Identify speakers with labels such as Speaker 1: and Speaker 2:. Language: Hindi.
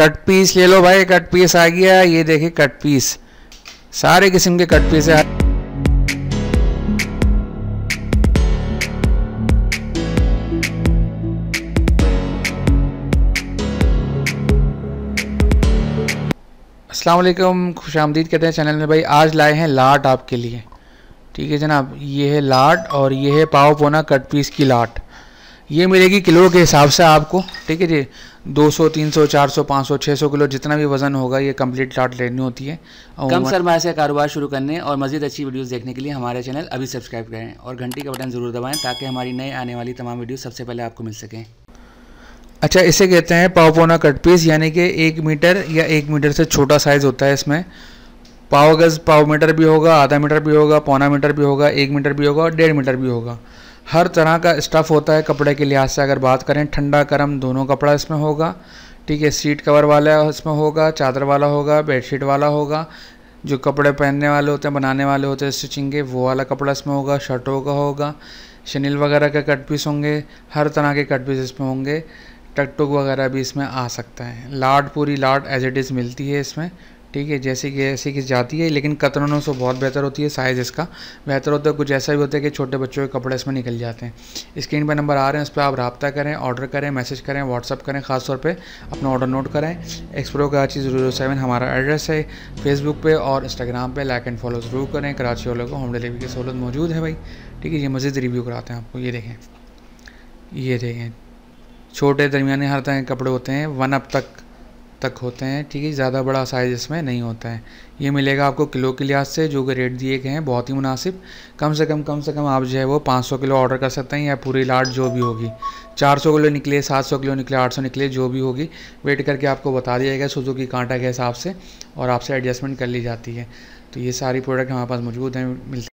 Speaker 1: कट पीस ले लो भाई, कट पीस आ गया, ये देखिए कट पीस। सारे किस्म के कट पीस है। असलम खुश आमदीद कहते हैं चैनल में भाई, आज लाए हैं लाट आपके लिए। ठीक है जनाब, ये है लाट और ये है पाव पोना कट पीस की लाट। ये मिलेगी किलो के हिसाब से आपको ठीक है जी? 200, 300, 400, 500, 600 किलो जितना भी वज़न होगा ये कंप्लीट लाट लेनी होती है।
Speaker 2: कम सरमाया से कारोबार शुरू करने और मज़ीद अच्छी वीडियोस देखने के लिए हमारे चैनल अभी सब्सक्राइब करें और घंटी का बटन ज़रूर दबाएँ ताकि हमारी नए आने वाली तमाम वीडियो सबसे पहले आपको मिल सकें।
Speaker 1: अच्छा इसे कहते हैं पाव पोना कट पीस यानी कि एक मीटर या एक मीटर से छोटा साइज़ होता है इसमें। पाव गज़ पाव मीटर भी होगा आधा मीटर भी होगा पौना मीटर भी होगा एक मीटर भी होगा और डेढ़ मीटर भी होगा। हर तरह का स्टफ़ होता है कपड़े के लिहाज से। अगर बात करें, ठंडा, गर्म दोनों कपड़ा इसमें होगा। ठीक है सीट कवर वाला इसमें होगा, चादर वाला होगा बेडशीट वाला होगा। जो कपड़े पहनने वाले होते हैं, बनाने वाले होते हैं स्टिचिंग के, वो वाला कपड़ा इसमें होगा, शर्टों का होगा। शनील वगैरह के कट पीस होंगे, हर तरह के कट पीस इसमें होंगे। टक टुक वगैरह भी इसमें आ सकता है। लाड, पूरी लाड एज इट इज़ मिलती है इसमें। ठीक है, जैसे कि, ऐसी की जाती है, लेकिन कतरनों से बहुत बेहतर होती है साइज़ इसका। बेहतर होता है, कुछ ऐसा भी होता है कि छोटे बच्चों के कपड़े इसमें निकल जाते हैं। स्क्रीन पर नंबर आ रहे हैं, उस पर आप रबता करें ऑर्डर करें मैसेज करें व्हाट्सअप करें ख़ास तौर पर अपना ऑर्डर नोट करें एक्सप्रो कराची ज़ीरो सेवन हमारा एड्रेस है। फेसबुक पे और इंस्टाग्राम पे लाइक एंड फॉलो ज़रूर करें। कराची वालों को होम डिलीवरी की सहूलत मौजूद है भाई। ठीक है, ये मज़ीद रिव्यू कराते हैं आपको। ये देखें। ये देखें। छोटे दरमियाने हर तरह के कपड़े होते हैं। वन अप तक तक होते हैं, ठीक है, ज़्यादा बड़ा साइज़ इसमें नहीं होता है। ये मिलेगा आपको किलो के लिहाज से, जो कि रेट दिए गए हैं, बहुत ही मुनासिब। कम से कम कम से कम आप जो है वो 500 किलो ऑर्डर कर सकते हैं या पूरी लाट जो भी होगी। 400 किलो निकले 700 किलो निकले 800 निकले, जो भी होगी। वेट करके आपको बता दिया जाएगा सुजू की कांटा के हिसाब से, और आपसे एडजस्टमेंट कर ली जाती है। तो ये सारी प्रोडक्ट हमारे पास मौजूद हैं, मिलते